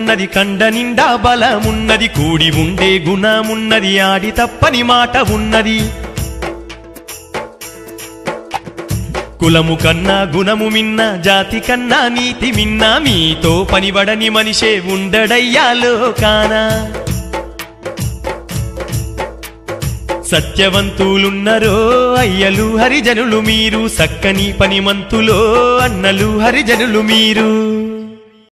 ఉన్నది కండ నిండా బలమున్నది కూడి ఉండే గుణమున్నది ఆడి తప్పని మాట ఉన్నది. కులము కన్నా గుణము మిన్న జాతి కన్నా నీతి మిన్న మీతో పనిబడని మనిషే ఉండడయ్యా లోకానా. సత్యవంతులున్నరో అయ్యలు హరిజనులు మీరు సక్కని పనిమంతులో అన్నలు హరిజనులు మీరు.